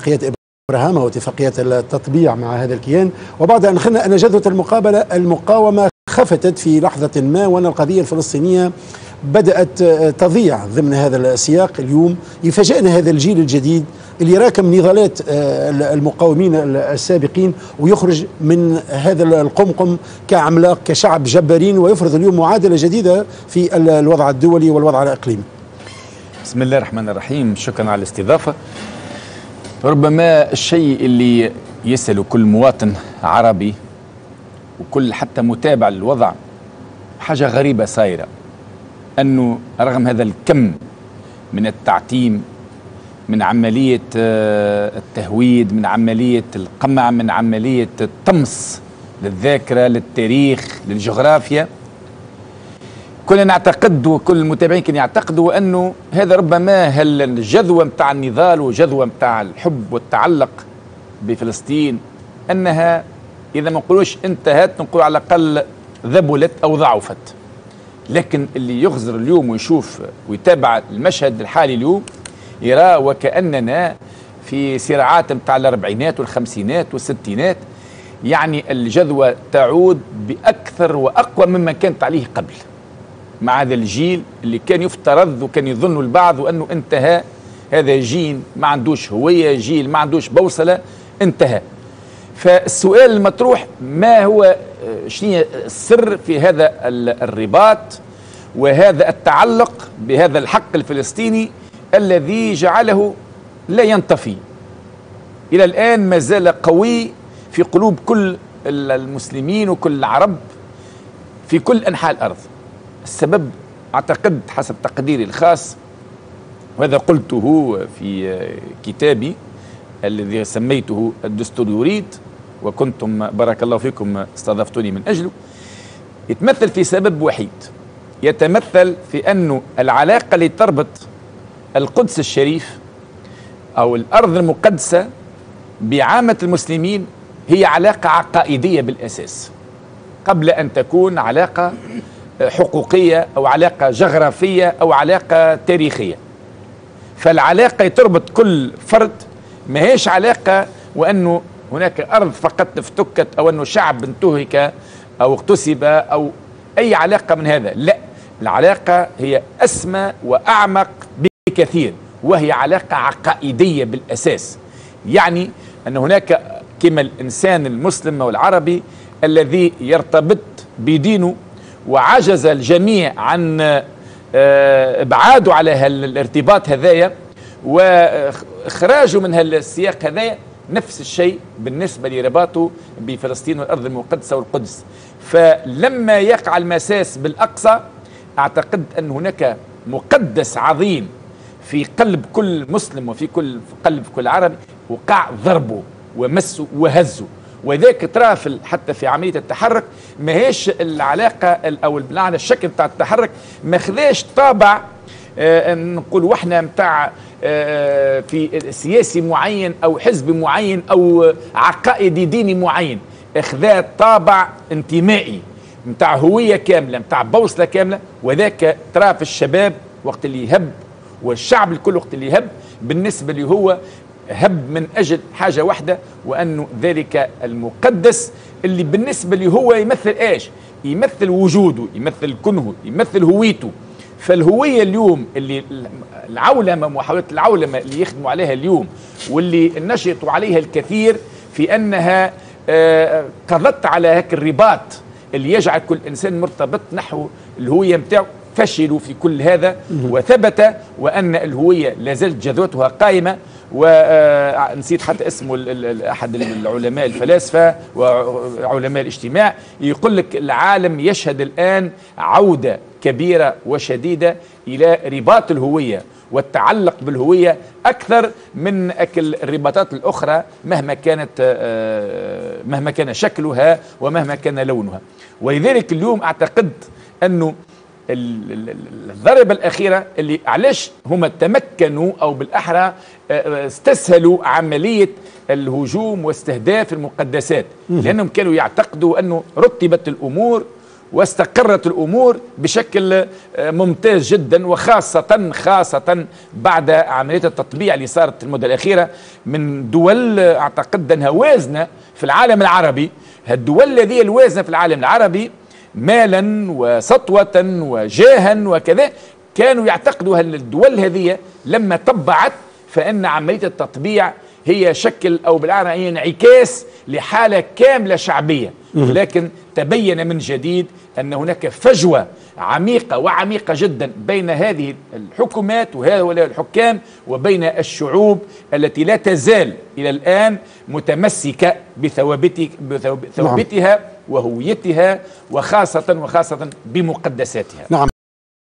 اتفاقية إبراهام واتفاقية التطبيع مع هذا الكيان. وبعد أن خلنا أن جذوة المقابلة المقاومة خفتت في لحظة ما وأن القضية الفلسطينية بدأت تضيع ضمن هذا السياق. اليوم يفاجئنا هذا الجيل الجديد اللي راكم نضالات المقاومين السابقين ويخرج من هذا القمقم كعملاق كشعب جبارين ويفرض اليوم معادلة جديدة في الوضع الدولي والوضع الإقليمي. بسم الله الرحمن الرحيم. شكرا على الاستضافة. ربما الشيء اللي يسأله كل مواطن عربي وكل حتى متابع للوضع حاجة غريبة صايرة أنه رغم هذا الكم من التعتيم من عملية التهويد من عملية القمع من عملية الطمس للذاكرة للتاريخ للجغرافيا كنا نعتقد وكل المتابعين كانوا يعتقدوا أنه هذا ربما الجذوة متاع النضال وجذوة متاع الحب والتعلق بفلسطين أنها إذا ما نقولوش انتهت نقول على الأقل ذبلت أو ضعفت. لكن اللي يغزر اليوم ويشوف ويتابع المشهد الحالي اليوم يرى وكأننا في صراعات متاع الأربعينات والخمسينات والستينات يعني الجذوة تعود بأكثر وأقوى مما كانت عليه قبل. مع هذا الجيل اللي كان يفترض وكان يظن البعض وانه انتهى. هذا جيل ما عندوش هوية جيل ما عندوش بوصلة انتهى. فالسؤال المطروح ما هو شنو السر في هذا الرباط وهذا التعلق بهذا الحق الفلسطيني الذي جعله لا ينطفي؟ إلى الآن ما زال قوي في قلوب كل المسلمين وكل العرب في كل أنحاء الأرض. السبب أعتقد حسب تقديري الخاص وهذا قلته في كتابي الذي سميته الدستور يريد وكنتم بارك الله فيكم استضفتوني من أجله. يتمثل في سبب وحيد. يتمثل في انه العلاقة اللي تربط القدس الشريف أو الأرض المقدسة بعامة المسلمين هي علاقة عقائدية بالأساس. قبل أن تكون علاقة حقوقية أو علاقة جغرافية أو علاقة تاريخية. فالعلاقة تربط كل فرد ما هيش علاقة وأنه هناك أرض فقط افتكت أو أنه شعب انتهك أو اغتصب أو أي علاقة من هذا. لا العلاقة هي أسمى وأعمق بكثير وهي علاقة عقائدية بالأساس. يعني أن هناك كما الإنسان المسلم والعربي الذي يرتبط بدينه وعجز الجميع عن إبعاده على الارتباط هذايا وإخراجه من السياق هذايا نفس الشيء بالنسبة لرباطه بفلسطين والأرض المقدسة والقدس. فلما يقع المساس بالأقصى أعتقد أن هناك مقدس عظيم في قلب كل مسلم وفي كل قلب كل عربي وقع ضربه ومسه وهزه. وذاك ترى في حتى في عملية التحرك ما هيش العلاقة أو بمعنى الشكل بتاع التحرك ما خذاش طابع آه نقول وإحنا بتاع آه في سياسي معين أو حزب معين أو عقائدي ديني معين إخذا طابع انتمائي بتاع هوية كاملة بتاع بوصلة كاملة. وذاك ترى في الشباب وقت اللي يهب والشعب الكل وقت اللي يهب بالنسبة اللي هو هب من أجل حاجة واحدة وانه ذلك المقدس اللي بالنسبة لي هو يمثل إيش؟ يمثل وجوده، يمثل كنهه، يمثل هويته. فالهوية اليوم اللي العولمة محاولة العولمة اللي يخدموا عليها اليوم واللي نشطوا عليها الكثير في أنها قضت على هيك الرباط اللي يجعل كل إنسان مرتبط نحو الهوية بتاعه فشلوا في كل هذا وثبت وأن الهوية لا زالت جذوتها قائمة ونسيت حتى اسمه أحد العلماء الفلاسفة وعلماء الاجتماع يقول لك العالم يشهد الآن عودة كبيرة وشديدة إلى رباط الهوية والتعلق بالهوية أكثر من الرباطات الأخرى مهما كانت مهما كان شكلها ومهما كان لونها. ولذلك اليوم أعتقد أنه الضربة الأخيرة اللي علاش هم تمكنوا أو بالأحرى استسهلوا عملية الهجوم واستهداف المقدسات. لأنهم كانوا يعتقدوا أنه رتبت الأمور واستقرت الأمور بشكل آه، ممتاز جدا وخاصة خاصة بعد عملية التطبيع اللي صارت المدة الأخيرة من دول آه، أعتقد أنها وازنة في العالم العربي. الدول الذي الوازنة في العالم العربي مالا وسطوة وجاها وكذا كانوا يعتقدوا الدول هذه لما طبعت فإن عملية التطبيع هي شكل أو بالعربي هي انعكاس لحالة كاملة شعبية. لكن تبين من جديد أن هناك فجوة عميقة وعميقة جدا بين هذه الحكومات وهؤلاء الحكام وبين الشعوب التي لا تزال إلى الآن متمسكة بثوابتها وهويتها وخاصة وخاصة بمقدساتها. نعم.